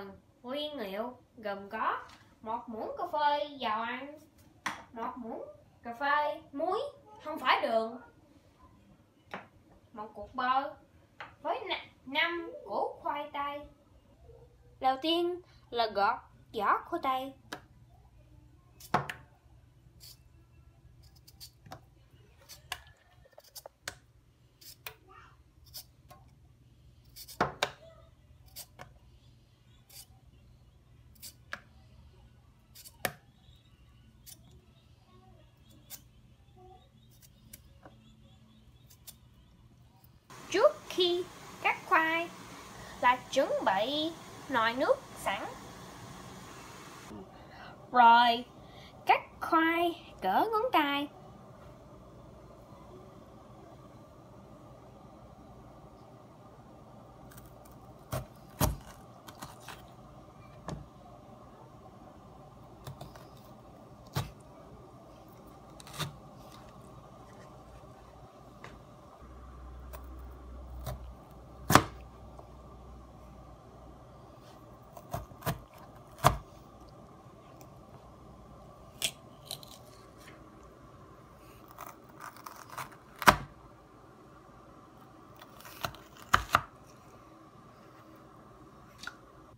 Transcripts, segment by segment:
phần nguyên liệu gồm có một muỗng cà phê dầu ăn, một muỗng cà phê muối, không phải đường, một cục bơ với năm củ khoai tây. Đầu tiên là gọt vỏ khoai tây. Khi cắt khoai là chuẩn bị nồi nước sẵn. Rồi cắt khoai cỡ ngón tay.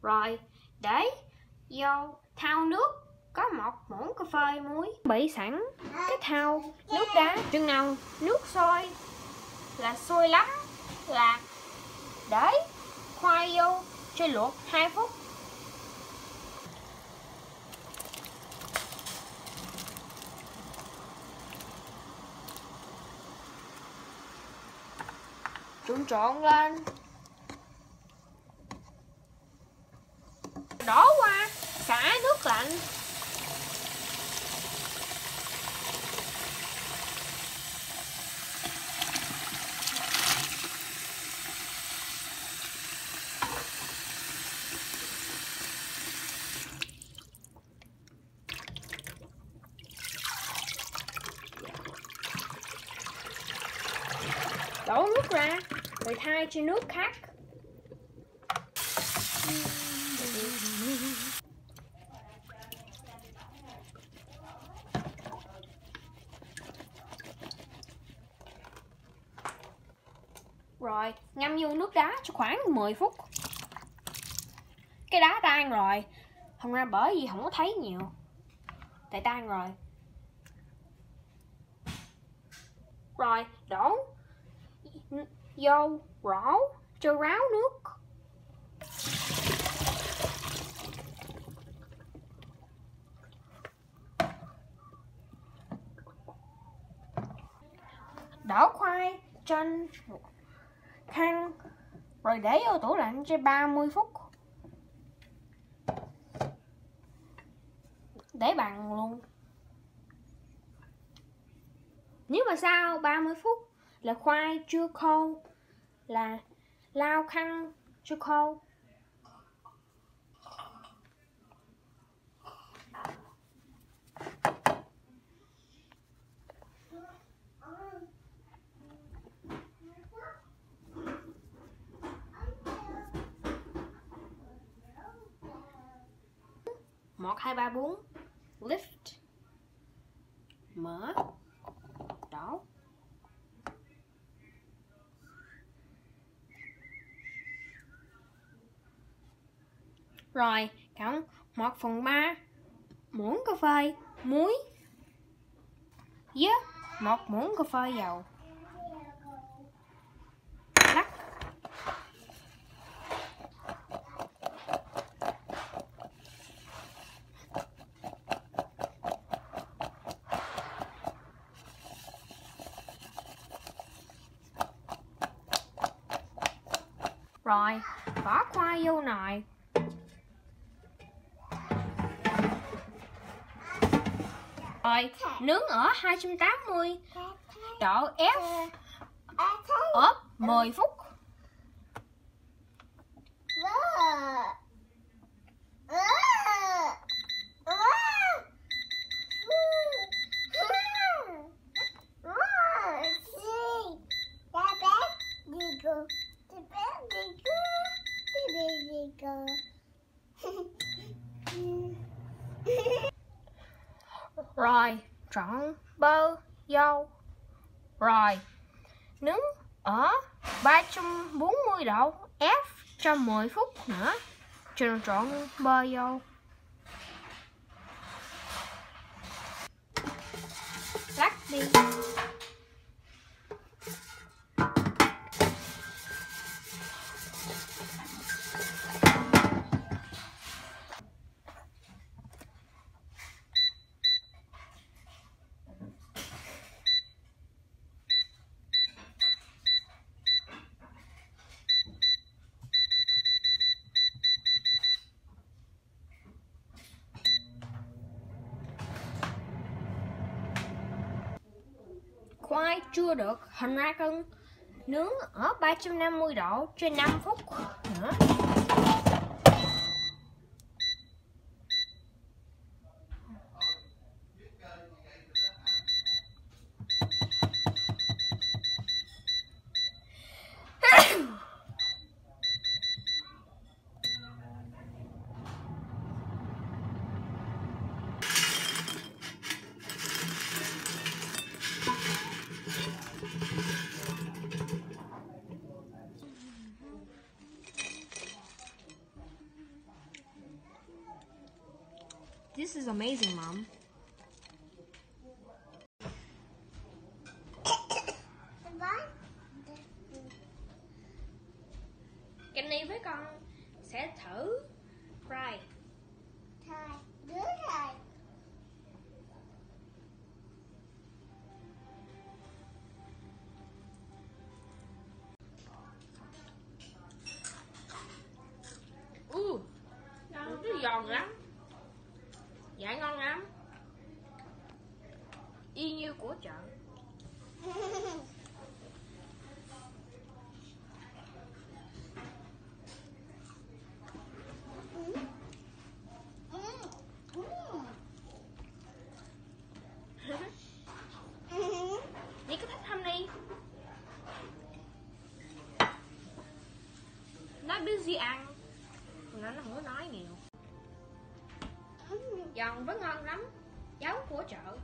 Rồi, để vô thau nước có một muỗng cà phê muối. Bị sẵn cái thau nước đá chừng nào nước sôi là sôi lắm. Là để khoai vô cho luộc 2 phút. Trộn trộn lên đổ qua xả nước lạnh đổ nước ra. Rồi thay cho nước khác. Rồi, ngâm vô nước đá cho khoảng 10 phút. Cái đá tan rồi. Không ra bởi vì không có thấy nhiều. Tại tan rồi. Rồi, đổ vô rổ cho ráo nước. Đổ khoai trên khăn rồi để vô tủ lạnh cho 30 phút. Để bằng luôn. Nếu mà sau 30 phút? Là khoai chưa khô. Là lau khăn chưa khô. Một, hai, ba, bốn. Lift. Mở đổ rồi cộng một phần ba muỗng cà phê, muối với một muỗng cà phê dầu. Lắc. Rồi, bỏ khoai vô nồi. Rồi, nướng ở 280 độ F ốp 10 phút. Rồi, trộn bơ, dâu. Rồi, nướng ở 340 độ F cho 10 phút nữa. Cho trộn bơ dâu. Lắc đi khoai chưa được. Hình ra cân nướng ở 350 độ trên 5 phút nữa. This is amazing, Mom. Kenny với con sẽ thử fry. Uh, nó giòn lắm. Dạ ngon lắm. Y như của chợ. Đi có thích không đi. Nó biết gì ăn? Nó nó không có nói nhiều hứng giòn với ngon lắm. Cháu của trợ